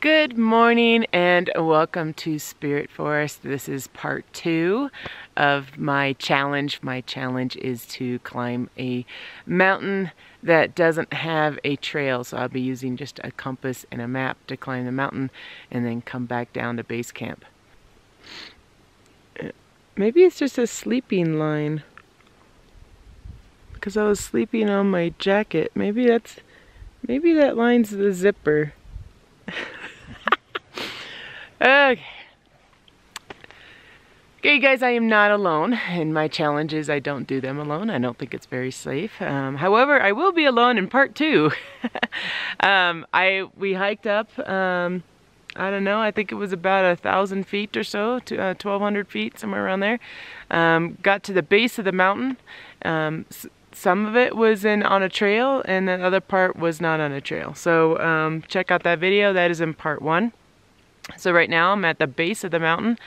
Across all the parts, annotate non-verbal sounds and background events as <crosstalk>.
Good morning and welcome to Spirit Forest. This is part two of my challenge. My challenge is to climb a mountain that doesn't have a trail. So I'll be using just a compass and a map to climb the mountain and then come back down to base camp. Uh, maybe it's just a sleeping line because I was sleeping on my jacket. Maybe that's, maybe that line's the zipper. <laughs> Okay. Okay, guys, I am not alone, and my challenge is I don't do them alone. I don't think it's very safe. Um, however, I will be alone in part two. <laughs> um, I We hiked up, um, I don't know, I think it was about a thousand feet or so, to uh, 1,200 feet, somewhere around there. Um, got to the base of the mountain. Some of it was in on a trail, and the other part was not on a trail. So um, check out that video. That is in part one. So right now I'm at the base of the mountain.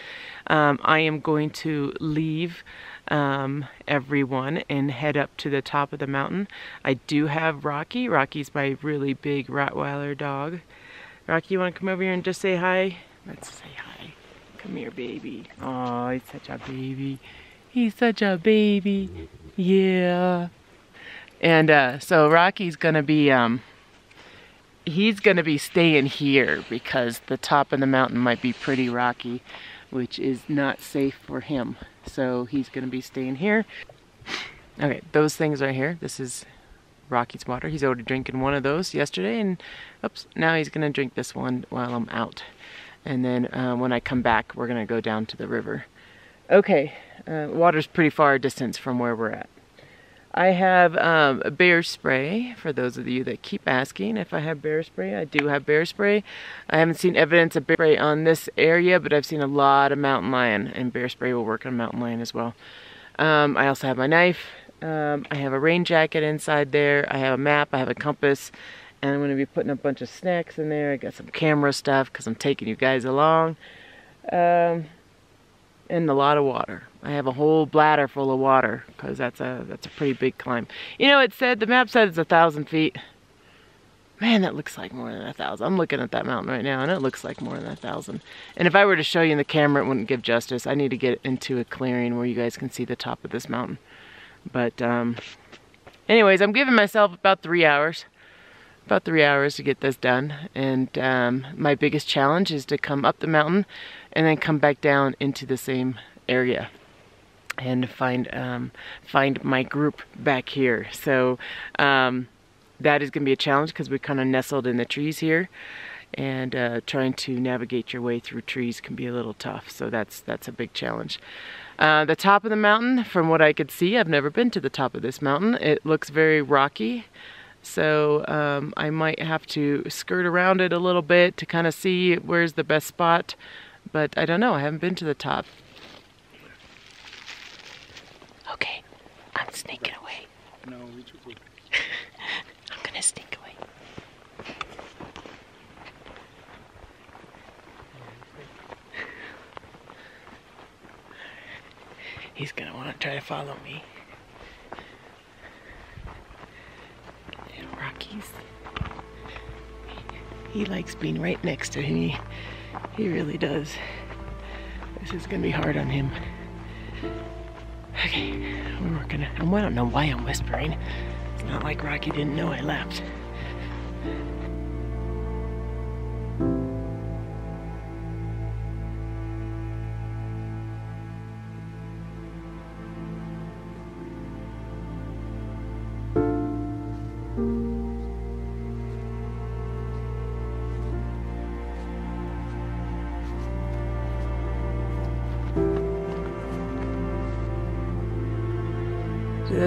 Um, I am going to leave um, everyone and head up to the top of the mountain. I do have Rocky. Rocky's my really big Rottweiler dog. Rocky, you want to come over here and just say hi? Let's say hi. Come here, baby. Oh, he's such a baby. He's such a baby. Yeah. And uh, so Rocky's going to be... Um, he's to be staying here because the top of the mountain might be pretty rocky, which is not safe for him. So he's going to be staying here. Okay, those things right here. This is Rocky's water. He's already drinking one of those yesterday, and oops, now he's going to drink this one while I'm out. And then uh, when I come back, we're going to go down to the river. Okay, uh, water's pretty far distance from where we're at. I have um, bear spray, for those of you that keep asking if I have bear spray. I do have bear spray. I haven't seen evidence of bear spray on this area, but I've seen a lot of mountain lion, and bear spray will work on mountain lion as well. Um, I also have my knife. Um, I have a rain jacket inside there. I have a map. I have a compass. And I'm going to be putting a bunch of snacks in there. I got some camera stuff because I'm taking you guys along. Um, and a lot of water. I have a whole bladder full of water because that's a that's a pretty big climb. You know, it said the map said it's a thousand feet. Man, that looks like more than a thousand. I'm looking at that mountain right now, and it looks like more than a thousand. And if I were to show you in the camera, it wouldn't give justice. I need to get into a clearing where you guys can see the top of this mountain. But, um, anyways, I'm giving myself about three hours. About three hours to get this done. And um, my biggest challenge is to come up the mountain and then come back down into the same area and find um, find my group back here. So um, that is going to be a challenge because we're kind of nestled in the trees here, and uh, trying to navigate your way through trees can be a little tough. So that's that's a big challenge. Uh, the top of the mountain, from what I could see, I've never been to the top of this mountain. It looks very rocky. So um, I might have to skirt around it a little bit to kind of see where's the best spot. But I don't know, I haven't been to the top. Okay, I'm sneaking away. No, we <laughs> I'm gonna sneak away. He's gonna want to try to follow me. And Rocky's. He likes being right next to me. He really does. This is gonna be hard on him. Okay, we're working. I don't know why I'm whispering. It's not like Rocky didn't know I left.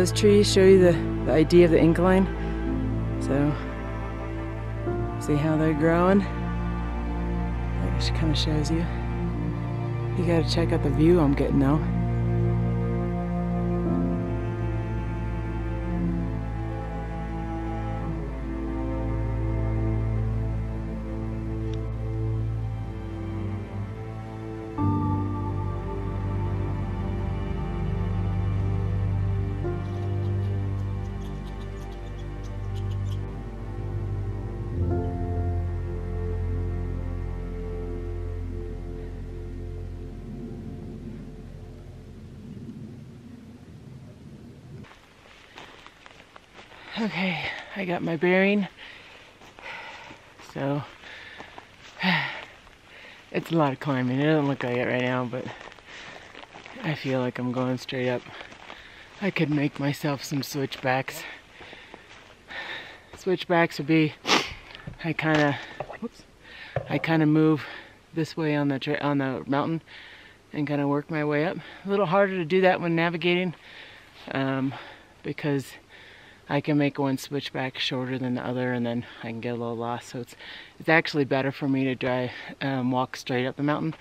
Those trees show you the, the idea of the incline? So, see how they're growing? That kind of shows you. You gotta check out the view I'm getting though. Okay, I got my bearing. So, <sighs> it's a lot of climbing. It doesn't look like it right now, but I feel like I'm going straight up. I could make myself some switchbacks. Switchbacks would be, I kind of, I kind of move this way on the on the mountain and kind of work my way up. A little harder to do that when navigating um, because I can make one switchback shorter than the other and then I can get a little lost. So it's it's actually better for me to drive, um, walk straight up the mountain.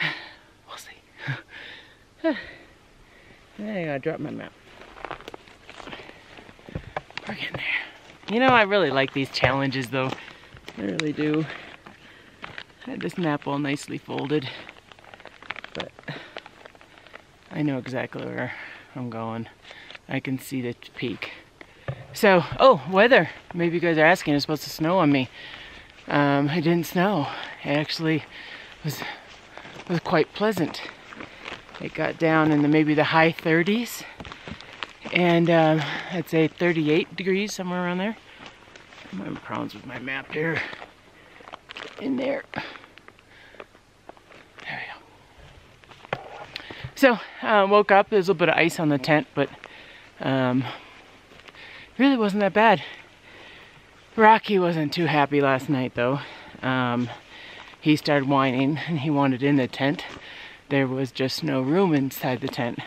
<sighs> we'll see. <sighs> I gotta drop my map. We're getting there. You know, I really like these challenges though. I really do. I had this map all nicely folded. But I know exactly where I'm going. I can see the peak. So, oh, weather. Maybe you guys are asking, it's supposed to snow on me. Um, it didn't snow. It actually was, was quite pleasant. It got down in the maybe the high 30s. And um, I'd say 38 degrees, somewhere around there. I'm having problems with my map here. In there. There we go. So, uh, woke up, there's a little bit of ice on the tent, but um, really wasn't that bad. Rocky wasn't too happy last night though. Um, he started whining and he wanted in the tent. There was just no room inside the tent.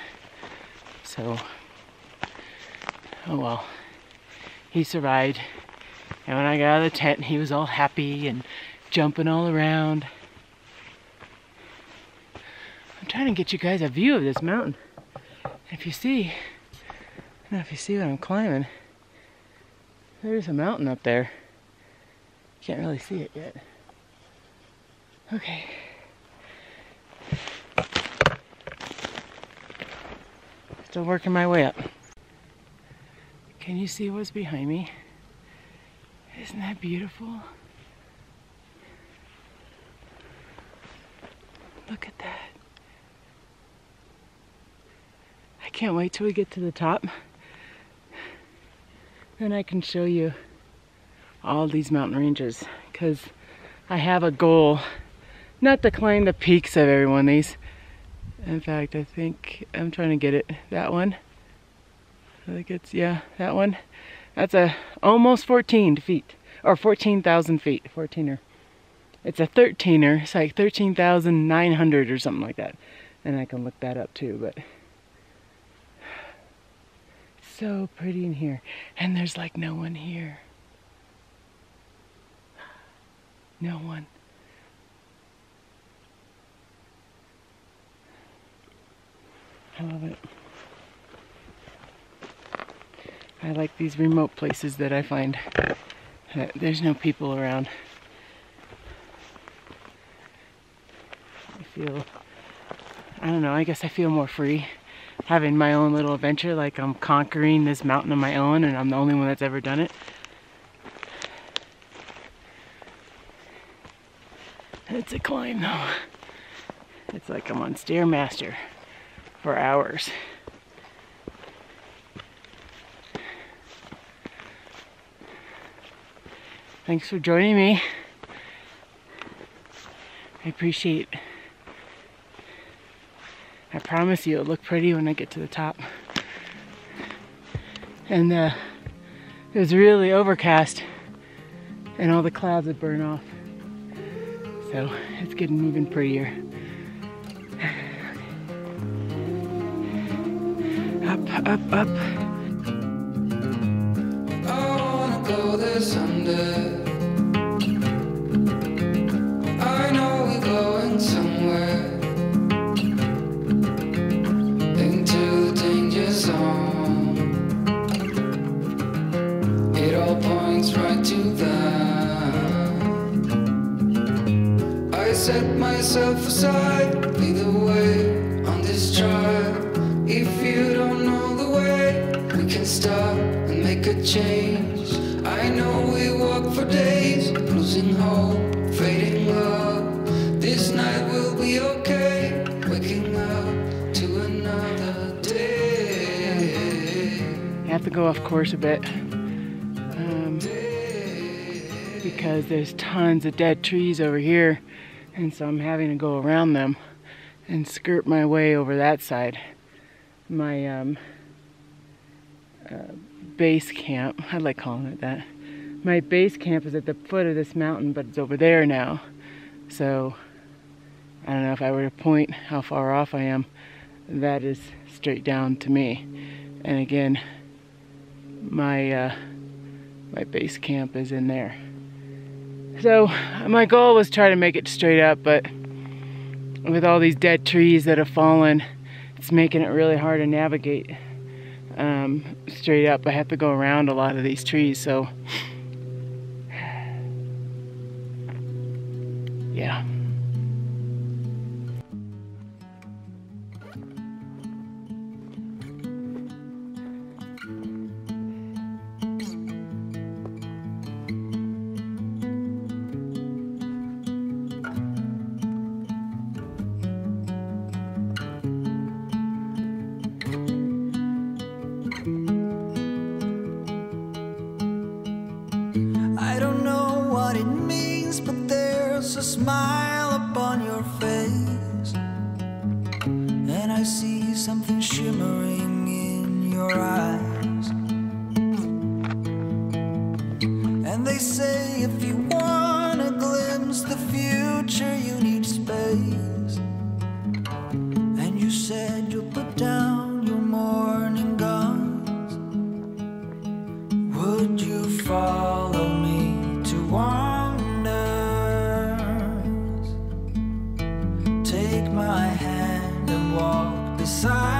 So, oh well. He survived. And when I got out of the tent, he was all happy and jumping all around. I'm trying to get you guys a view of this mountain. If you see, I don't know if you see what I'm climbing. There's a mountain up there. Can't really see it yet. Okay. Still working my way up. Can you see what's behind me? Isn't that beautiful? Look at that. I can't wait till we get to the top. Then I can show you all these mountain ranges because I have a goal not to climb the peaks of every one of these. In fact, I think I'm trying to get it. That one. I think it's, yeah, that one. That's a almost 14 feet or 14,000 feet, 14er. It's a 13er, it's like 13,900 or something like that. And I can look that up too, but so pretty in here. And there's like no one here. No one. I love it. I like these remote places that I find that there's no people around. I feel, I don't know, I guess I feel more free having my own little adventure, like I'm conquering this mountain on my own and I'm the only one that's ever done it. It's a climb though. It's like I'm on Stairmaster for hours. Thanks for joining me. I appreciate I promise you it'll look pretty when I get to the top. And uh, it was really overcast and all the clouds had burned off. So it's getting even prettier. Up, up, up. yourself aside, the way on this trial. If you don't know the way, we can stop and make a change. I know we walk for days, losing hope, fading love. This night will be okay, waking up to another day. You have to go off course a bit. Um, because there's tons of dead trees over here and so I'm having to go around them and skirt my way over that side. My um, uh, base camp, I like calling it that. My base camp is at the foot of this mountain, but it's over there now. So I don't know if I were to point how far off I am, that is straight down to me. And again, my uh, my base camp is in there. So my goal was try to make it straight up, but with all these dead trees that have fallen, it's making it really hard to navigate um, straight up. I have to go around a lot of these trees, so <sighs> yeah. Working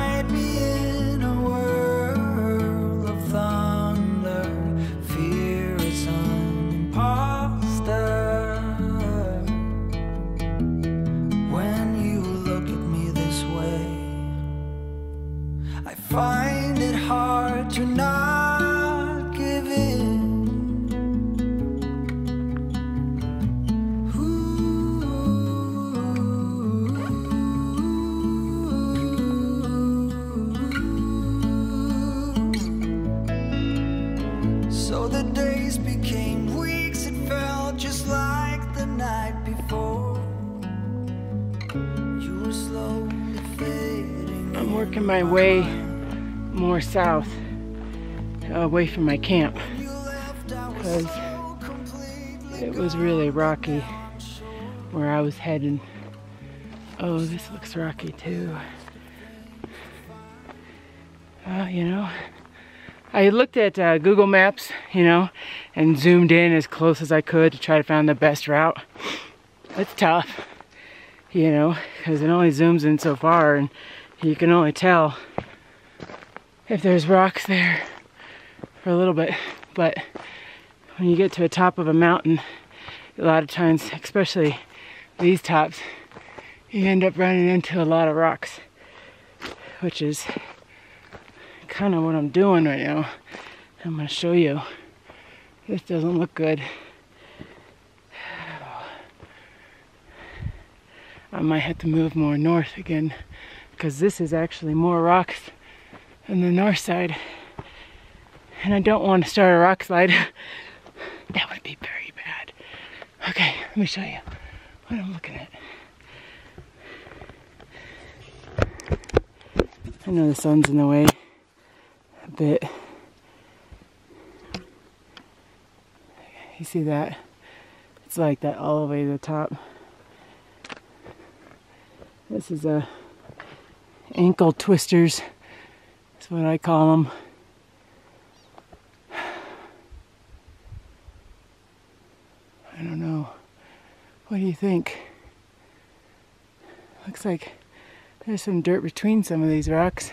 away from my camp, because it was really rocky where I was heading. Oh, this looks rocky too. Uh, you know, I looked at uh, Google Maps, you know, and zoomed in as close as I could to try to find the best route. It's tough, you know, because it only zooms in so far and you can only tell if there's rocks there for a little bit. But when you get to the top of a mountain, a lot of times, especially these tops, you end up running into a lot of rocks, which is kind of what I'm doing right now. I'm to show you. This doesn't look good. I might have to move more north again because this is actually more rocks on the north side. And I don't want to start a rock slide. <laughs> that would be very bad. Okay, let me show you what I'm looking at. I know the sun's in the way a bit. You see that? It's like that all the way to the top. This is a ankle twisters. That's what I call them. I don't know. What do you think? Looks like there's some dirt between some of these rocks.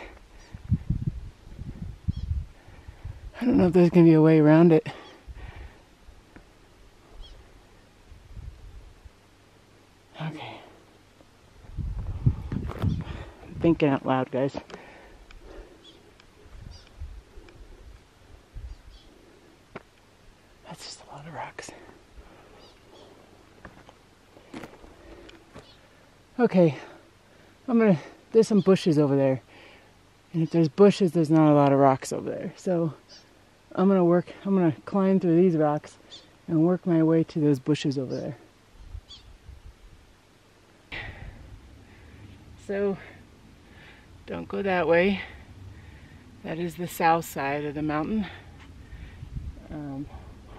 I don't know if there's going to be a way around it. Okay, thinking out loud, guys. That's just a lot of rocks. Okay, I'm gonna, there's some bushes over there. And if there's bushes, there's not a lot of rocks over there. So I'm gonna work, I'm gonna climb through these rocks and work my way to those bushes over there. So, don't go that way. That is the south side of the mountain. Um,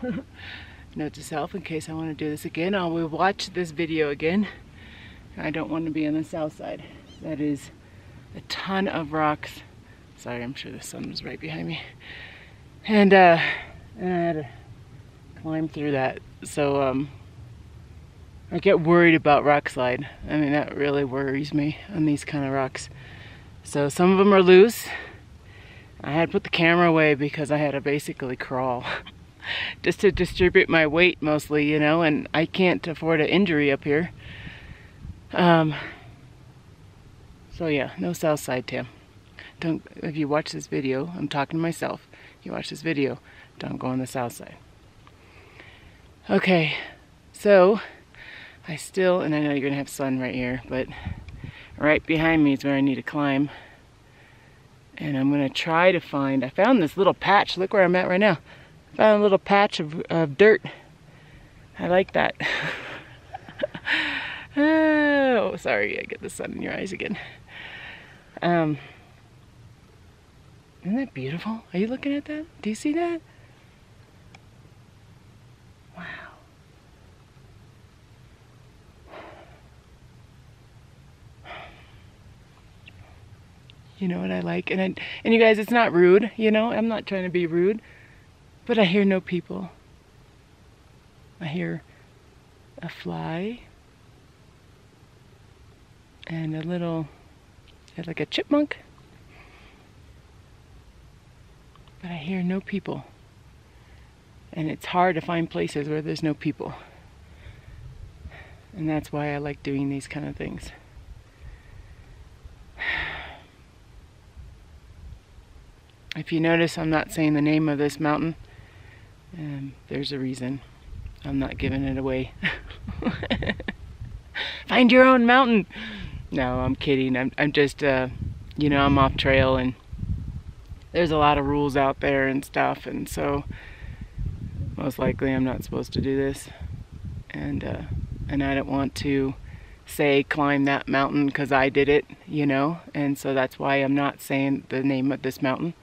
<laughs> note to self, in case I want to do this again, I will watch this video again. I don't want to be on the south side. That is a ton of rocks. Sorry, I'm sure the sun was right behind me. And, uh, and I had to climb through that. So, um, I get worried about rock slide. I mean, that really worries me on these kind of rocks. So some of them are loose. I had to put the camera away because I had to basically crawl <laughs> just to distribute my weight mostly, you know, and I can't afford an injury up here. Um, so yeah, no south side, Tim. Don't, if you watch this video, I'm talking to myself, you watch this video, don't go on the south side. Okay, so I still, and I know you're gonna have sun right here, but right behind me is where I need to climb. And I'm gonna try to find, I found this little patch, look where I'm at right now. Found a little patch of, of dirt. I like that. <laughs> oh, sorry, I get the sun in your eyes again. Um, isn't that beautiful? Are you looking at that? Do you see that? Wow. You know what I like? And I, and you guys, it's not rude, you know? I'm not trying to be rude. But I hear no people. I hear a fly and a little, like a chipmunk. But I hear no people. And it's hard to find places where there's no people. And that's why I like doing these kind of things. <sighs> If you notice, I'm not saying the name of this mountain. Um, there's a reason. I'm not giving it away. <laughs> Find your own mountain. No, I'm kidding. I'm, I'm just, uh, you know, I'm off trail and there's a lot of rules out there and stuff. And so most likely I'm not supposed to do this. And, uh, and I don't want to say climb that mountain because I did it, you know. And so that's why I'm not saying the name of this mountain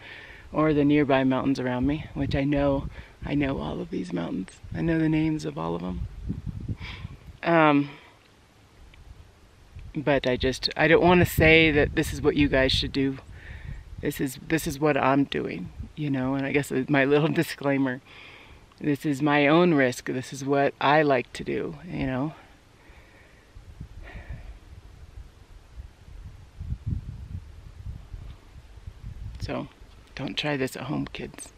or the nearby mountains around me, which I know I know all of these mountains. I know the names of all of them. Um, but I just I don't want to say that this is what you guys should do. This is this is what I'm doing, you know. And I guess my <laughs> little disclaimer. This is my own risk. This is what I like to do, you know. So, don't try this at home, kids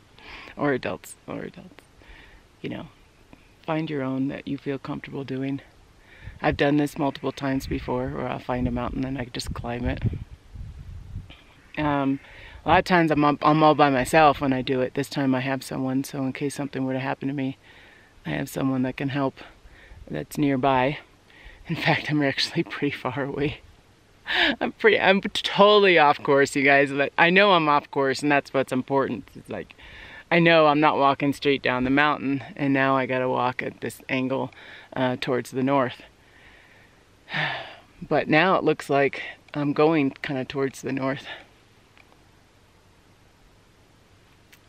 <laughs> or adults, or adults. You know, find your own that you feel comfortable doing. I've done this multiple times before, where I'll find a mountain and I just climb it. Um, a lot of times I'm, I'm all by myself when I do it. This time I have someone, so in case something were to happen to me, I have someone that can help that's nearby. In <laughs> fact, I'm actually pretty far away. I'm pretty, I'm totally off course, you guys. I know I'm off course, and that's what's important. It's like, I know I'm not walking straight down the mountain and now I gotta walk at this angle uh, towards the north. But now it looks like I'm going kind of towards the north.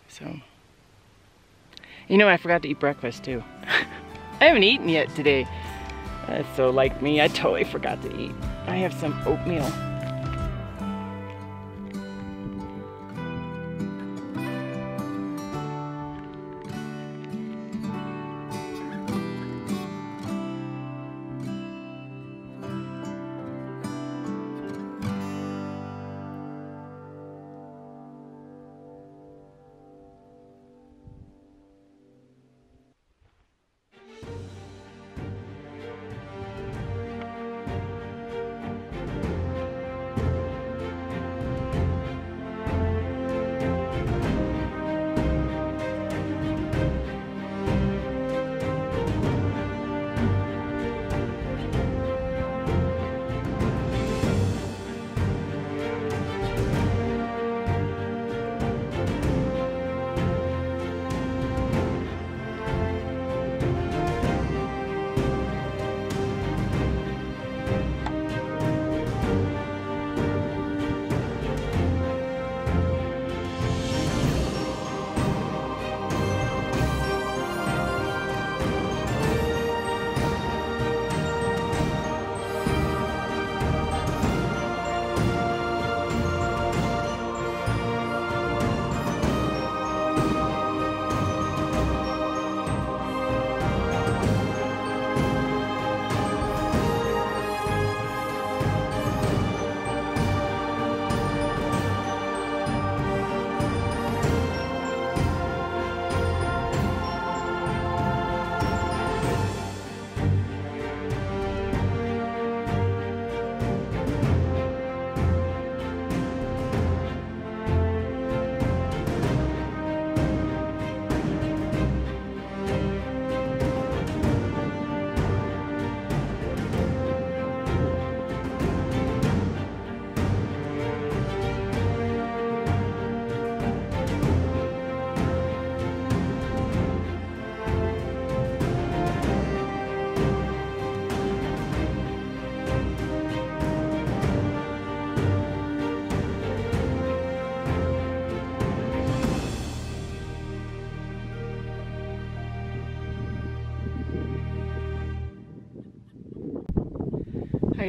So, you know, I forgot to eat breakfast too. <laughs> I haven't eaten yet today. So like me, I totally forgot to eat. I have some oatmeal.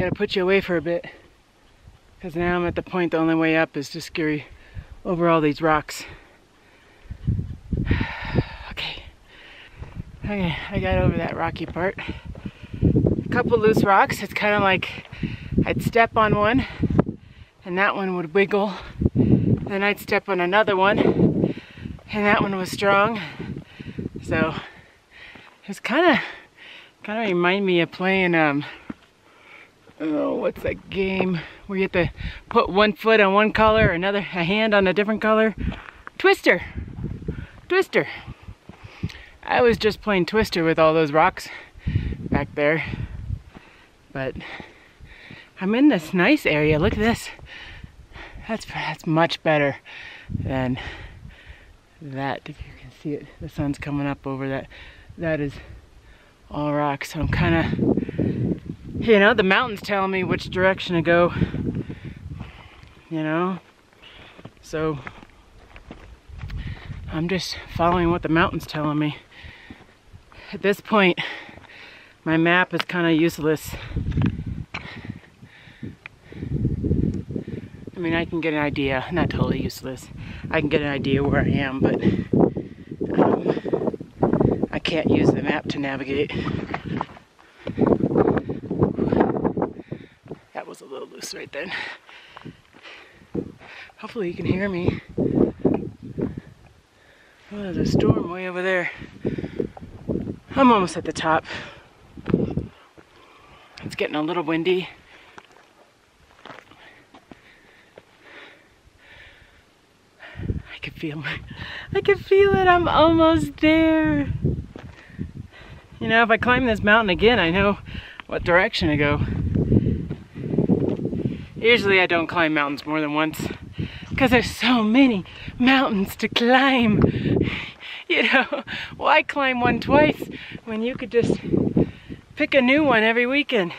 Gotta put you away for a bit. Because now I'm at the point the only way up is to scurry over all these rocks. <sighs> okay. Okay, I got over that rocky part. A couple loose rocks. It's kind of like I'd step on one and that one would wiggle. Then I'd step on another one and that one was strong. So it's kind of kind of remind me of playing um oh what's that game where you have to put one foot on one color another a hand on a different color? Twister. Twister. I was just playing twister with all those rocks back there. But I'm in this nice area. Look at this. That's that's much better than that if you can see it. The sun's coming up over that. That is all rocks. So I'm kind of, you know, the mountain's telling me which direction to go, you know. So I'm just following what the mountain's telling me. At this point, my map is kind of useless. I mean, I can get an idea, not totally useless. I can get an idea where I am, but um, I can't use the map to navigate. That a little loose right then. Hopefully you can hear me. Oh, there's a storm way over there. I'm almost at the top. It's getting a little windy. I can feel my, I can feel it. I'm almost there. You know, if I climb this mountain again, I know what direction to go. Usually I don't climb mountains more than once because there's so many mountains to climb. <laughs> You know, why climb one twice when you could just pick a new one every weekend?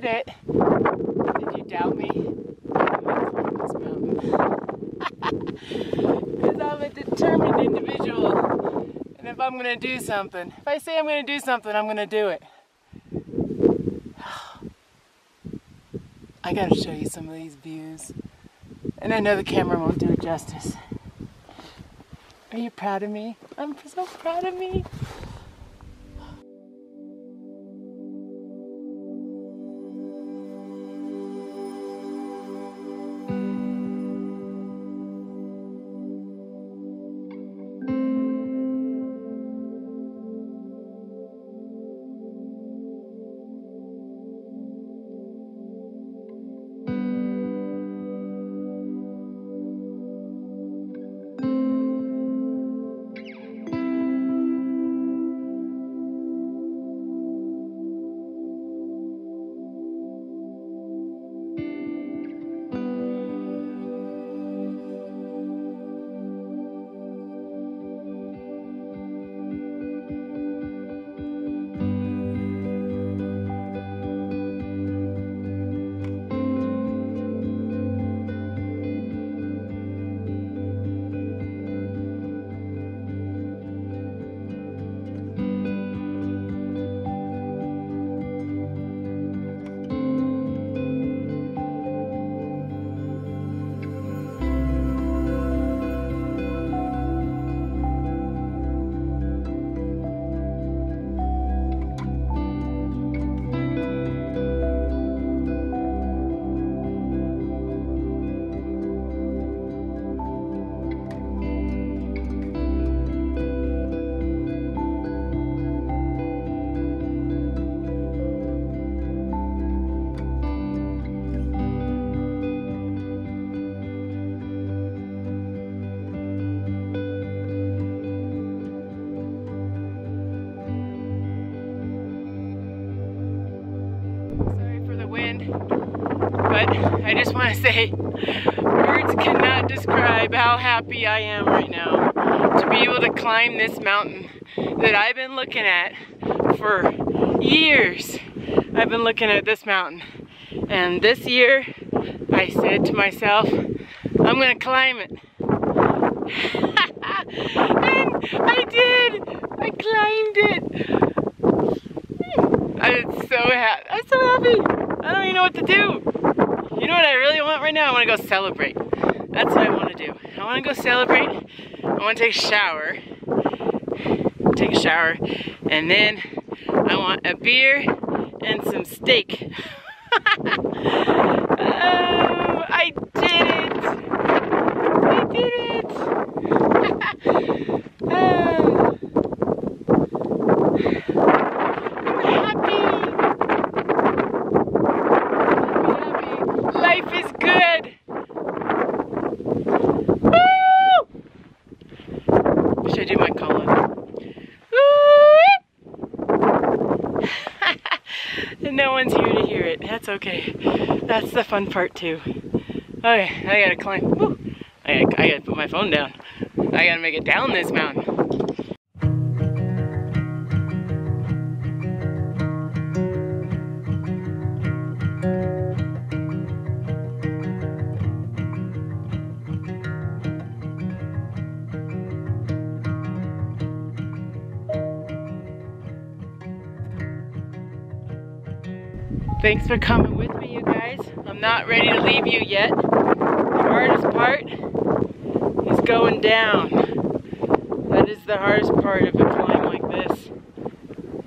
Did it. Did you doubt me? Because I'm a determined individual. And if I'm going to do something, if I say I'm going to do something, I'm going to do it. I got to show you some of these views. And I know the camera won't do it justice. Are you proud of me? I'm so proud of me. Want to say words cannot describe how happy I am right now to be able to climb this mountain that I've been looking at for years. I've been looking at this mountain and this year I said to myself, I'm gonna climb. and I did! I climbed it! I'm so happy. I'm so happy. I don't even know what to do. You know what I really want right now? I want to go celebrate. That's what I want to do. I want to go celebrate. I want to take a shower. Take a shower. And then I want a beer and some steak. <laughs> oh, I did it! I did it! oh. That's okay. That's the fun part too. Okay, I gotta climb. Woo. I, gotta, I gotta put my phone down. I gotta make it down this mountain. Thanks for coming with me, you guys. I'm not ready to leave you yet. The hardest part is going down. That is the hardest part of a climb like this.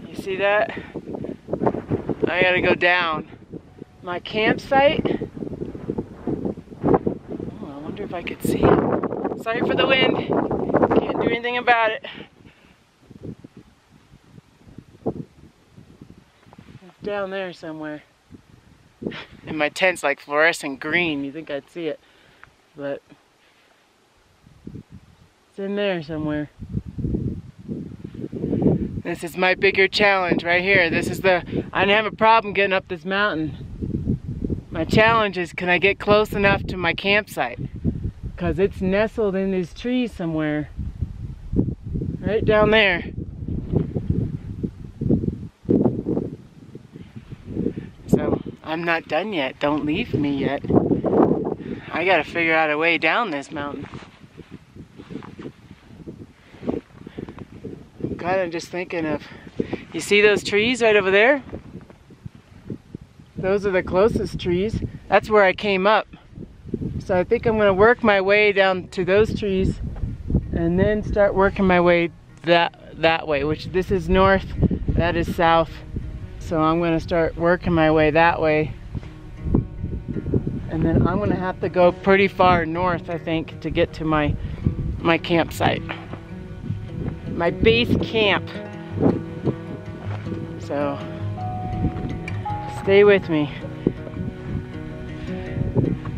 You see that? I gotta go down. My campsite. Oh, I wonder if I could see it. Sorry for the wind. Can't do anything about it. down there somewhere. And my tent's like fluorescent green. You think I'd see it. But it's in there somewhere. This is my bigger challenge right here. This is the, I didn't have a problem getting up this mountain. My challenge is can I get close enough to my campsite? Because it's nestled in these trees somewhere. Right down there. I'm not done yet. Don't leave me yet. I gotta figure out a way down this mountain. I'm kind of just thinking of, you see those trees right over there? Those are the closest trees. That's where I came up. So I think I'm gonna work my way down to those trees and then start working my way that that way, which this is north, that is south. So I'm gonna start working my way that way. And then I'm gonna have to go pretty far north, I think, to get to my my campsite. My base camp. So stay with me.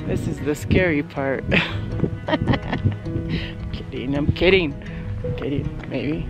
This is the scary part. <laughs> I'm kidding, I'm kidding. I'm kidding, maybe.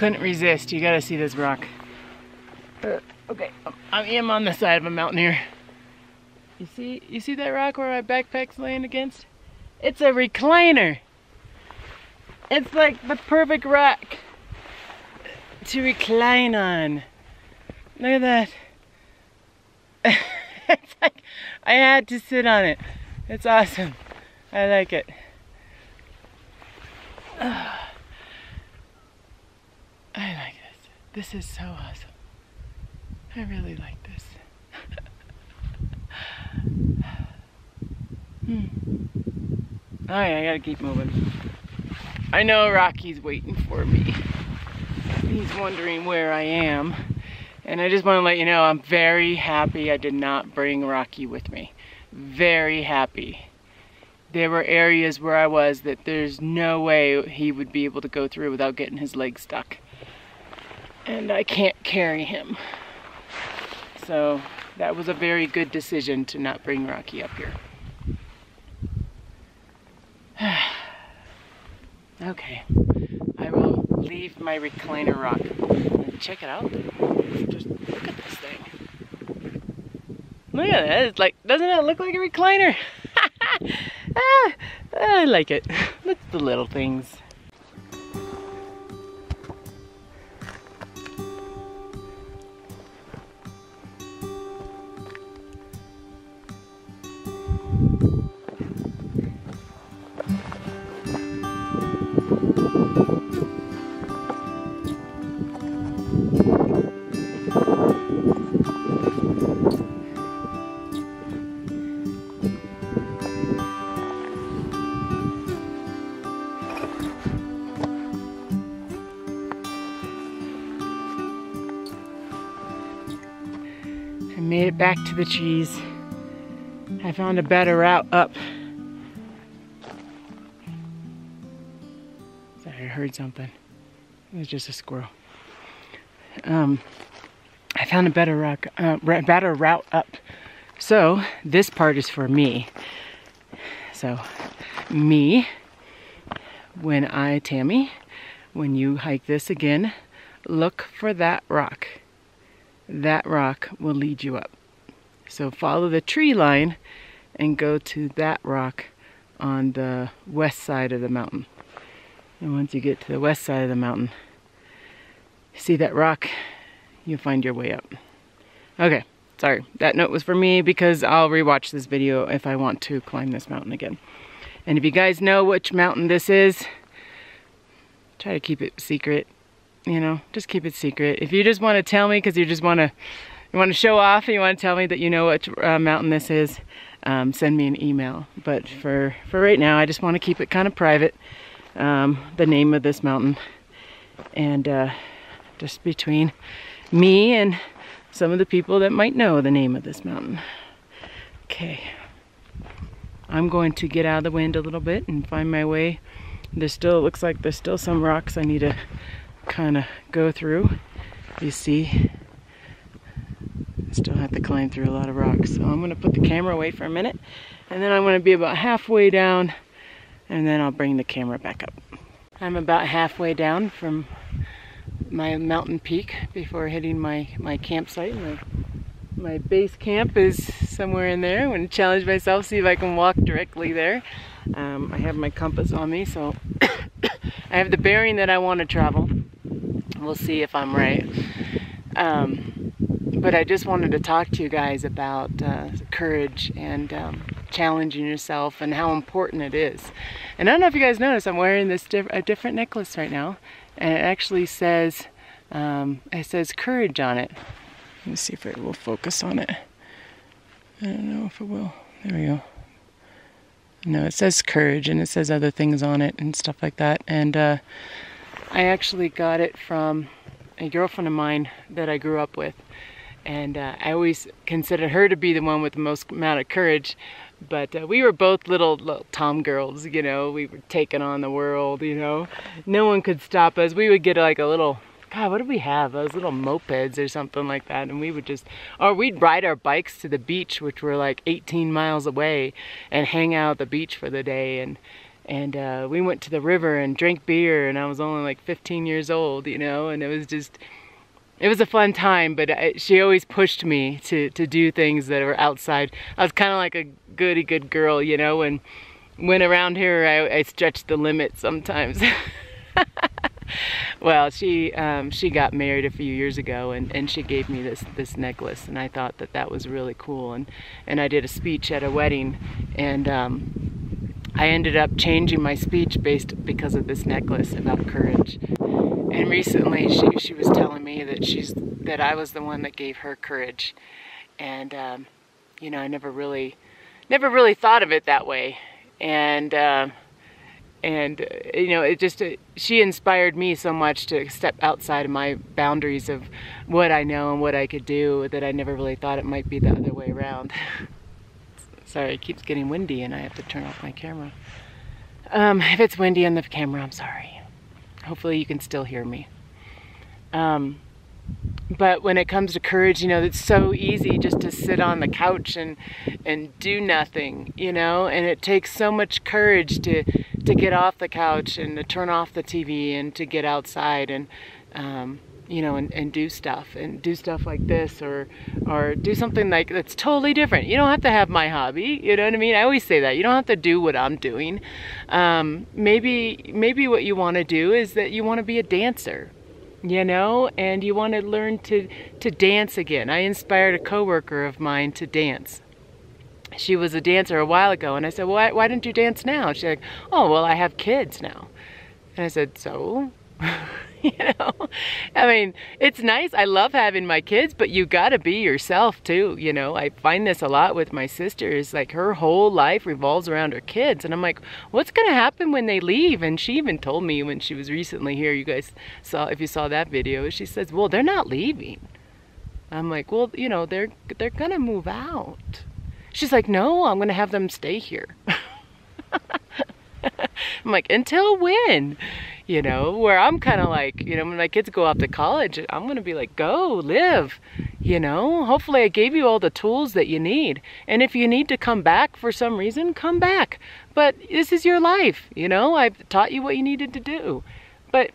Couldn't resist. You gotta see this rock. Uh, okay, I am on the side of a mountain here. You see, you see that rock where my backpack's laying against? It's a recliner. It's like the perfect rock to recline on. Look at that. <laughs> it's like I had to sit on it. It's awesome. I like it. <sighs> <sighs> I like this. This is so awesome. I really like this. <laughs> hmm. Alright, I gotta keep moving. I know Rocky's waiting for me. He's wondering where I am. And I just want to let you know I'm very happy I did not bring Rocky with me. Very happy. There were areas where I was that there's no way he would be able to go through without getting his leg stuck and I can't carry him. So that was a very good decision to not bring Rocky up here. <sighs> okay, I will leave my recliner rock. and Check it out. Just look at this thing. Look at that. It's like, doesn't it look like a recliner? <laughs> ah, I like it. <laughs> Look at the little things. Back to the cheese. I found a better route up. Sorry, I heard something. It was just a squirrel. Um, I found a better rock, uh, better route up. So this part is for me. So me, when I, Tammy, when you hike this again, look for that rock that rock will lead you up. So follow the tree line and go to that rock on the west side of the mountain. And once you get to the west side of the mountain, see that rock, you'll find your way up. Okay, sorry. That note was for me because I'll rewatch this video if I want to climb this mountain again. And if you guys know which mountain this is, try to keep it secret you know, just keep it secret. If you just want to tell me because you just want to you want to show off and you want to tell me that you know what uh, mountain this is, um, send me an email. But for, for right now, I just want to keep it kind of private, um, the name of this mountain. And uh, just between me and some of the people that might know the name of this mountain. Okay. I'm going to get out of the wind a little bit and find my way. There's still, looks like there's still some rocks I need to kind of go through. You see, still have to climb through a lot of rocks. So I'm going to put the camera away for a minute and then I'm going to be about halfway down and then I'll bring the camera back up. I'm about halfway down from my mountain peak before hitting my, my campsite. My my base camp is somewhere in there. I'm going to challenge myself, see if I can walk directly there. Um, I have my compass on me, so <coughs> I have the bearing that I want to travel. We'll see if I'm right. Um, but I just wanted to talk to you guys about uh, courage and um, challenging yourself and how important it is. And I don't know if you guys noticed, I'm wearing this diff a different necklace right now, and it actually says um, it says courage on it. Let me see if it will focus on it. I don't know if it will. There we go. No, it says courage and it says other things on it and stuff like that. And uh, I actually got it from a girlfriend of mine that I grew up with. And uh, I always considered her to be the one with the most amount of courage. But uh, we were both little, little tom girls, you know. We were taking on the world, you know. No one could stop us. We would get like a little God, what did we have? Those little mopeds or something like that. And we would just, or we'd ride our bikes to the beach, which were like 18 miles away, and hang out at the beach for the day. And and uh, we went to the river and drank beer. And I was only like 15 years old, you know. And it was just, it was a fun time. But I, she always pushed me to to do things that were outside. I was kind of like a goody good girl, you know. And when around here, I, I stretched the limit sometimes. <laughs> well, she um, she got married a few years ago, and, and she gave me this this necklace, and I thought that that was really cool. And and I did a speech at a wedding, and um, I ended up changing my speech based because of this necklace about courage. And recently, she she was telling me that she's that I was the one that gave her courage, and um, you know I never really never really thought of it that way, and. Uh, and uh, you know it just uh, she inspired me so much to step outside of my boundaries of what I know and what I could do that I never really thought it might be the other way around. <laughs> Sorry it keeps getting windy and I have to turn off my camera. Um, if it's windy on the camera I'm sorry hopefully you can still hear me. Um, but when it comes to courage, you know, it's so easy just to sit on the couch and and do nothing, you know, and it takes so much courage to to get off the couch and to turn off the TV and to get outside and um, you know, and, and do stuff and do stuff like this or or do something like that's totally different. You don't have to have my hobby. You know what I mean? I always say that. You don't have to do what I'm doing. Um, maybe maybe what you want to do is that you want to be a dancer you know, and you want to learn to, to dance again. I inspired a coworker of mine to dance. She was a dancer a while ago, and I said, why, why don't you dance now? She's like, oh, well, I have kids now. And I said, so? <laughs> <laughs> you know? I mean it's nice. I love having my kids but you got to be yourself too you know? I find this a lot with my sister is like her whole life revolves around her kids and i'm like what's going to happen when they leave? And she even told me when she was recently here you guys saw if you saw that video she says well they're not leaving. I'm like well you know they're they're gonna move out. She's like no i'm gonna have them stay here <laughs> <laughs> I'm like, until when? You know, where I'm kind of like, you know, when my kids go off to college, I'm going to be like, go, live. You know, hopefully I gave you all the tools that you need. And if you need to come back for some reason, come back. But this is your life, you know, I've taught you what you needed to do. But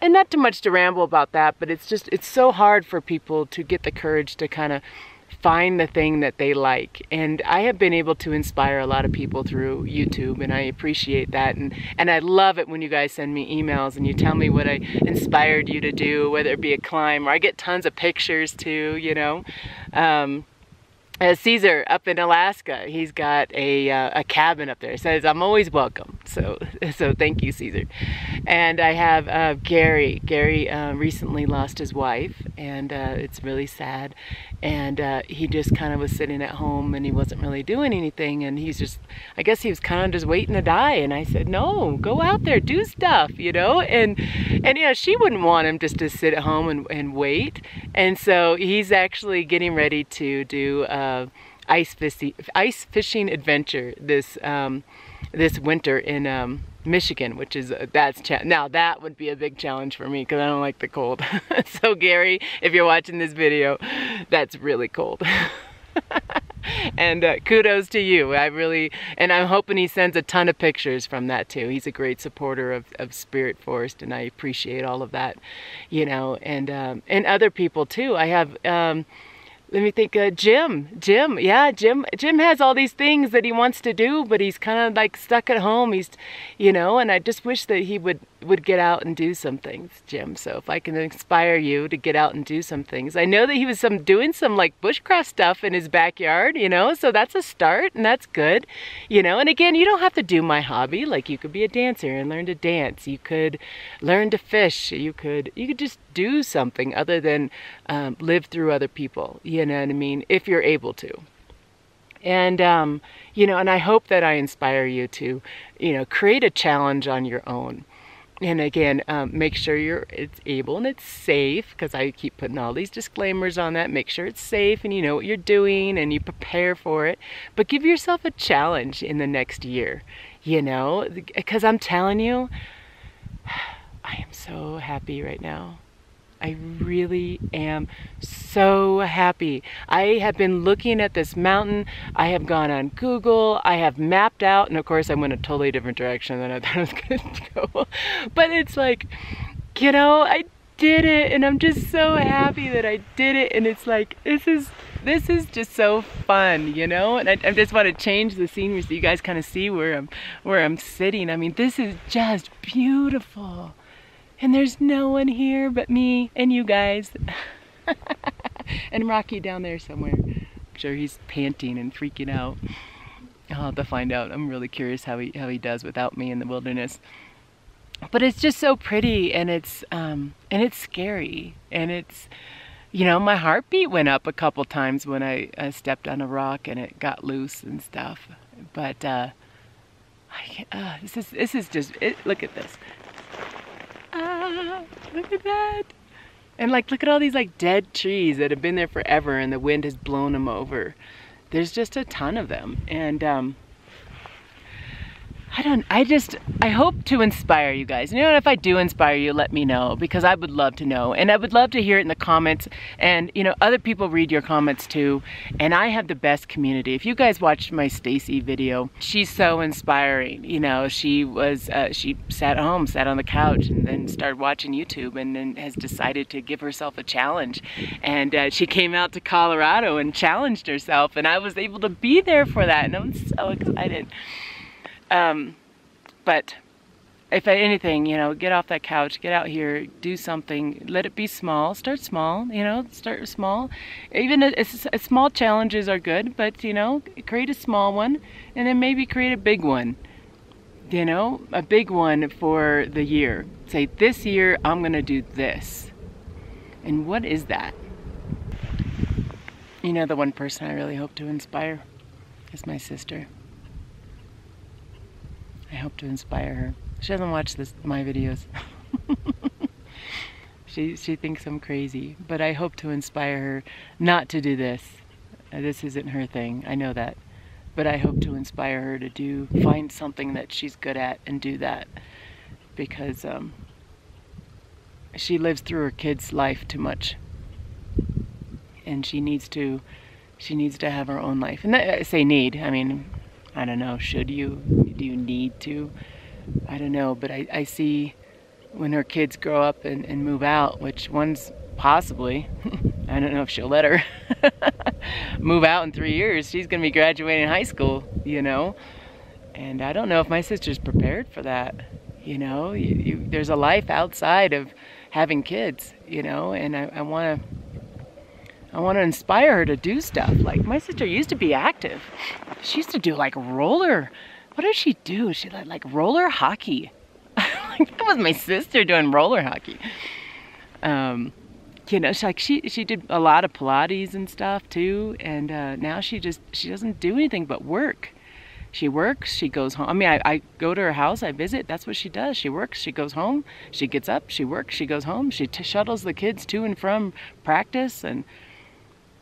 and not too much to ramble about that, but it's just, it's so hard for people to get the courage to kind of find the thing that they like. And I have been able to inspire a lot of people through YouTube and I appreciate that. And, and I love it when you guys send me emails and you tell me what I inspired you to do, whether it be a climb or I get tons of pictures too, you know. Um, uh, Caesar up in Alaska, he's got a, uh, a cabin up there. He says, I'm always welcome. So, <laughs> so thank you, Caesar. And I have uh, Gary. Gary uh, recently lost his wife, and uh, it's really sad. And uh, he just kind of was sitting at home, and he wasn't really doing anything. And he's just, I guess he was kind of just waiting to die. And I said, no, go out there, do stuff, you know. And and yeah, she wouldn't want him just to sit at home and, and wait. And so he's actually getting ready to do ice fishing ice fishing adventure this um, this winter in um, Michigan, which is uh, that's now that would be a big challenge for me because I don't like the cold. <laughs> so Gary, if you're watching this video, that's really cold. <laughs> and uh, kudos to you. I really, and I'm hoping he sends a ton of pictures from that too. He's a great supporter of, of Spirit Forest, and I appreciate all of that, you know, and um, and other people too. I have. Um, let me think uh, jim. Jim yeah jim jim has all these things that he wants to do but he's kind of like stuck at home. He's you know and i just wish that he would would get out and do some things, Jim. So if I can inspire you to get out and do some things. I know that he was some doing some like bushcraft stuff in his backyard, you know, so that's a start and that's good. You know, and again, you don't have to do my hobby. Like you could be a dancer and learn to dance. You could learn to fish. You could you could just do something other than um, live through other people. You know what I mean? If you're able to. And, um, you know, and I hope that I inspire you to, you know, create a challenge on your own and again um, make sure you're it's able and it's safe because I keep putting all these disclaimers on that. Make sure it's safe and you know what you're doing and you prepare for it. But give yourself a challenge in the next year you know? Because I'm telling you <sighs> I am so happy right now I really am so happy. I have been looking at this mountain. I have gone on Google. I have mapped out, and of course, I went a totally different direction than I <laughs> thought I was going to go. But it's like, you know, I did it, and I'm just so happy that I did it. And it's like, this is this is just so fun, you know. And I, I just want to change the scenery so you guys kind of see where I'm where I'm sitting. I mean, this is just beautiful and there's no one here but me and you guys. <laughs> and Rocky down there somewhere. I'm sure he's panting and freaking out. I'll have to find out. I'm really curious how he how he does without me in the wilderness. But it's just so pretty and it's um and it's scary and it's you know, my heartbeat went up a couple times when I, I stepped on a rock and it got loose and stuff. But uh, I, uh this is this is just it, look at this. Look at that. And like, look at all these like dead trees that have been there forever and the wind has blown them over. There's just a ton of them. And um, I don't, I just, I hope to inspire you guys. You know, if I do inspire you, let me know because I would love to know. And I would love to hear it in the comments. And, you know, other people read your comments too. And I have the best community. If you guys watched my Stacy video, she's so inspiring. You know, she was, uh, she sat home, sat on the couch and then started watching YouTube and then has decided to give herself a challenge. And uh, she came out to Colorado and challenged herself. And I was able to be there for that. And I'm so excited. Um, but if anything, you know, get off that couch, get out here, do something. Let it be small. Start small. You know, start small. Even a, a, small challenges are good, but you know, create a small one, and then maybe create a big one. You know, a big one for the year. Say this year I'm gonna do this. And what is that? You know, the one person I really hope to inspire is my sister. I hope to inspire her. She doesn't watch this my videos. <laughs> she she thinks I'm crazy, but I hope to inspire her not to do this. Uh, this isn't her thing. I know that. But I hope to inspire her to do find something that she's good at and do that because um, she lives through her kid's life too much. And she needs to she needs to have her own life. And that, I say need, I mean, I don't know, should you? Do you need to? I don't know, but I, I see when her kids grow up and, and move out, which one's possibly, <laughs> I don't know if she'll let her <laughs> move out in three years. She's going to be graduating high school, you know? And I don't know if my sister's prepared for that. You know, you, you, there's a life outside of having kids, you know, and I, I want to I want to inspire her to do stuff. Like my sister used to be active. She used to do like roller. What did she do? She did like roller hockey. <laughs> that was my sister doing roller hockey. Um, you know, she, like she she did a lot of Pilates and stuff too, and uh, now she just she doesn't do anything but work. She works, she goes home. I mean, I, I go to her house, I visit. That's what she does. She works, she goes home, she gets up, she works, she goes home. She shuttles the kids to and from practice, and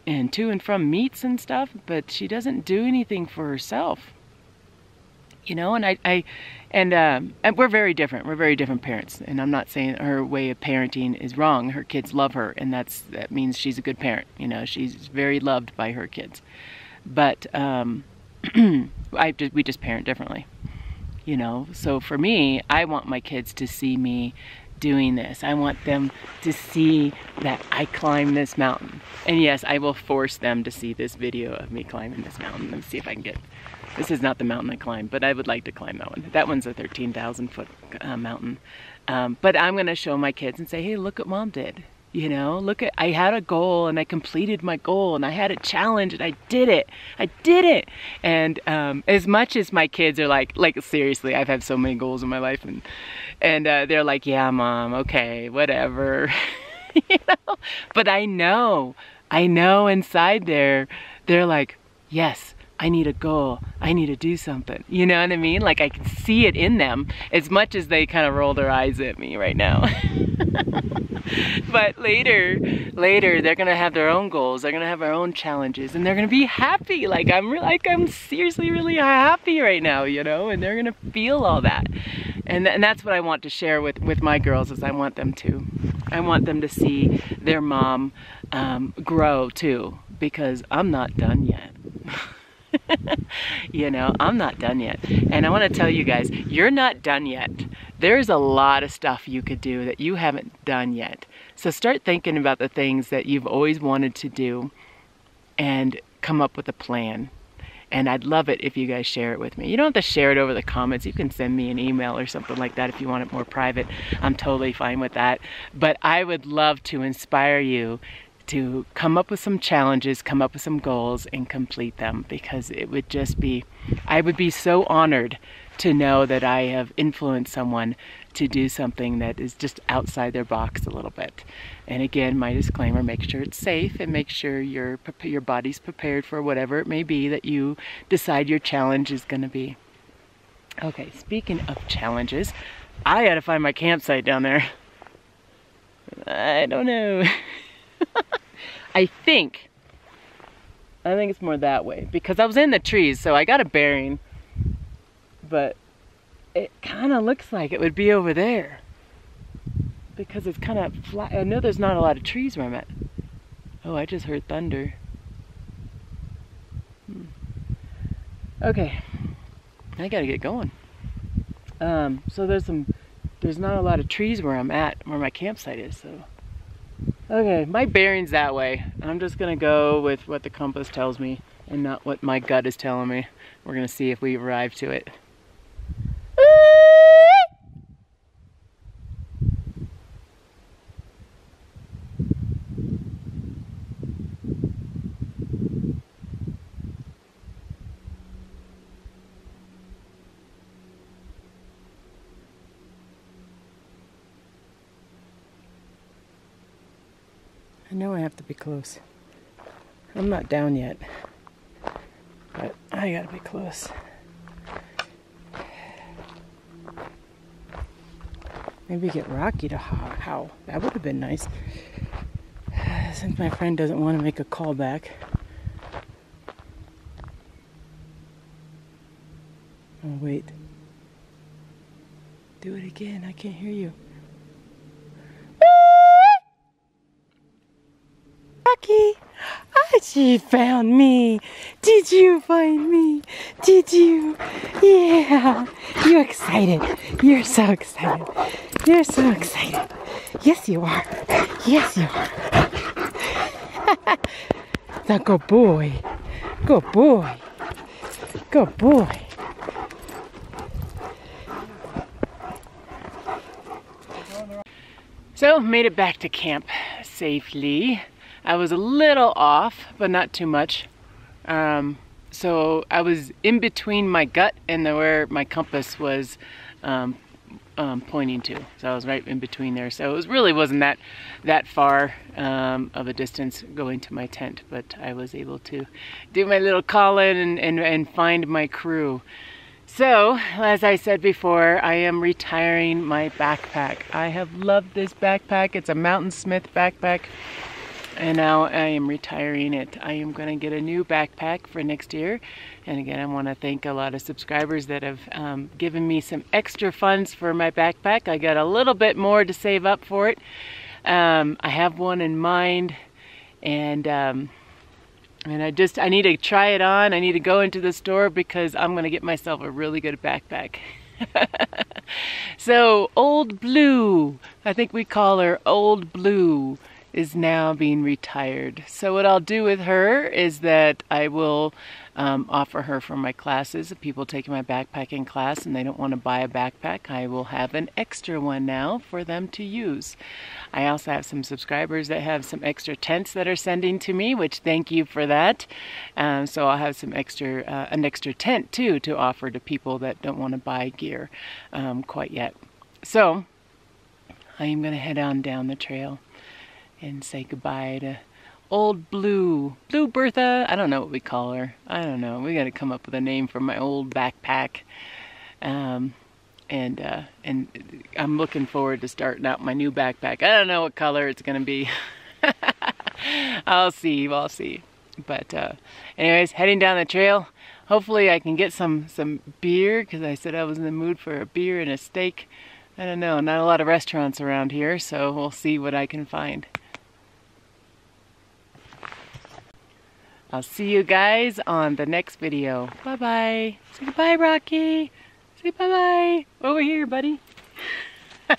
and to and from meets and stuff, but she doesn't do anything for herself. You know, and I, I and, um, and we're very different. We're very different parents, and I'm not saying her way of parenting is wrong. Her kids love her, and that's that means she's a good parent. You know, she's very loved by her kids. But um, <clears throat> I just, we just parent differently. You know, so for me, I want my kids to see me doing this. I want them to see that I climb this mountain. And yes, I will force them to see this video of me climbing this mountain. Let me see if I can get, this is not the mountain I climbed, but I would like to climb that one. That one's a 13,000 foot uh, mountain. Um, but I'm gonna show my kids and say, hey, look what mom did. You know, look at, I had a goal and I completed my goal and I had a challenge and I did it. I did it. And um, as much as my kids are like, like seriously, I've had so many goals in my life and, and uh, they're like, yeah, mom, okay, whatever. <laughs> you know, but I know, I know inside there, they're like, yes, I need a goal. I need to do something. You know what I mean? Like I can see it in them as much as they kind of roll their eyes at me right now. <laughs> but later, later they're gonna have their own goals. They're gonna have their own challenges, and they're gonna be happy. Like I'm, like I'm seriously really happy right now, you know. And they're gonna feel all that, and th and that's what I want to share with with my girls. Is I want them to, I want them to see their mom um, grow too, because I'm not done yet. <laughs> you know, I'm not done yet. And I want to tell you guys, you're not done yet. There's a lot of stuff you could do that you haven't done yet. So start thinking about the things that you've always wanted to do and come up with a plan. And I'd love it if you guys share it with me. You don't have to share it over the comments. You can send me an email or something like that if you want it more private. I'm totally fine with that. But I would love to inspire you to come up with some challenges, come up with some goals, and complete them because it would just be, I would be so honored to know that I have influenced someone to do something that is just outside their box a little bit. And again, my disclaimer, make sure it's safe and make sure your, your body's prepared for whatever it may be that you decide your challenge is going to be. Okay, speaking of challenges, I gotta find my campsite down there. I don't know. <laughs> <laughs> I think, I think it's more that way because I was in the trees, so I got a bearing, but it kind of looks like it would be over there because it's kind of flat. I know there's not a lot of trees where I'm at. Oh, I just heard thunder. Hmm. Okay, I gotta get going. Um, so there's some, there's not a lot of trees where I'm at, where my campsite is, so. Okay, my bearing's that way. I'm just gonna go with what the compass tells me and not what my gut is telling me. We're gonna see if we arrive to it. I know I have to be close. I'm not down yet, but I gotta be close. Maybe get Rocky to how. That would have been nice. <sighs> Since my friend doesn't want to make a call back. Oh, wait. Do it again. I can't hear you. Rocky, she found me. Did you find me? Did you? Yeah. You excited? You're so excited. You're so excited. Yes, you are. Yes, you are. <laughs> the good boy. Good boy. Good boy. So, made it back to camp safely. I was a little off, but not too much. Um, so I was in between my gut and the, where my compass was um, um, pointing to. So I was right in between there. So it was really wasn't that that far um, of a distance going to my tent, but I was able to do my little call in and, and, and find my crew. So, as I said before, I am retiring my backpack. I have loved this backpack. It's a Mountainsmith backpack. And now I am retiring it. I am going to get a new backpack for next year. And again, I want to thank a lot of subscribers that have um, given me some extra funds for my backpack. I got a little bit more to save up for it. Um, I have one in mind and um, and I just I need to try it on. I need to go into the store because I'm going to get myself a really good backpack. <laughs> so Old Blue, I think we call her Old Blue is now being retired. So what I'll do with her is that I will um, offer her for my classes. If people taking my backpacking class and they don't want to buy a backpack, I will have an extra one now for them to use. I also have some subscribers that have some extra tents that are sending to me, which thank you for that. Um, so I'll have some extra, uh, an extra tent too to offer to people that don't want to buy gear um, quite yet. So I am going to head on down the trail and say goodbye to old Blue. Blue Bertha. I don't know what we call her. I don't know. We got to come up with a name for my old backpack. Um, and uh, and I'm looking forward to starting out my new backpack. I don't know what color it's gonna be. <laughs> I'll see. I'll see. But uh, anyways, heading down the trail. Hopefully, I can get some some beer because I said I was in the mood for a beer and a steak. I don't know. Not a lot of restaurants around here, so we'll see what I can find. I'll see you guys on the next video. Bye-bye. Say goodbye, Rocky. Say bye-bye. Over here, buddy. <laughs>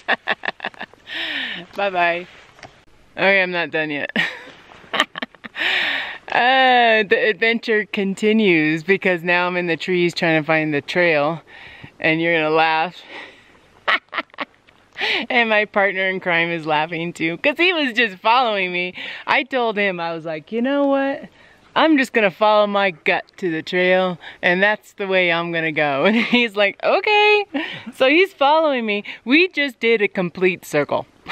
Bye-bye. Okay, I'm not done yet. <laughs> uh, the adventure continues because now I'm in the trees trying to find the trail and you're gonna laugh. <laughs> and my partner in crime is laughing too because he was just following me. I told him, I was like, you know what? I'm just gonna follow my gut to the trail and that's the way I'm gonna go. <laughs> And he's like, okay. So he's following me. We just did a complete circle. <laughs>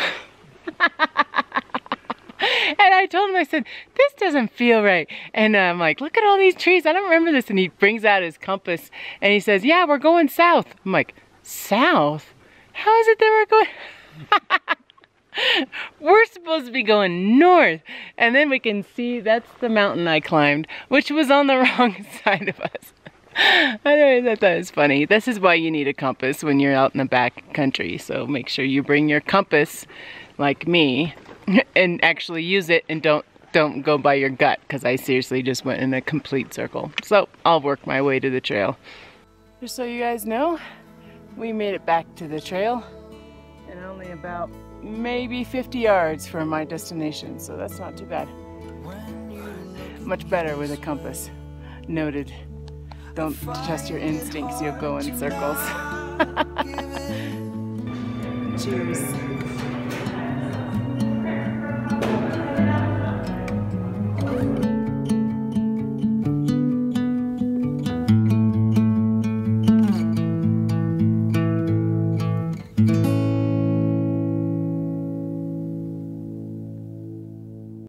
and I told him, I said, this doesn't feel right. And I'm like, look at all these trees. I don't remember this. And he brings out his compass and he says, yeah, we're going south. I'm like, south? How is it that we're going? <laughs> <laughs> We're supposed to be going north. And then we can see that's the mountain I climbed, which was on the <laughs> wrong side of us. <laughs> Anyways, I thought it was funny. This is why you need a compass when you're out in the back country. So make sure you bring your compass, like me, and actually use it and don't don't go by your gut because I seriously just went in a complete circle. So I'll work my way to the trail. Just so you guys know, we made it back to the trail in only about maybe 50 yards from my destination, so that's not too bad. Much better with a compass. Noted. Don't trust your instincts, you'll go in circles. <laughs> Cheers.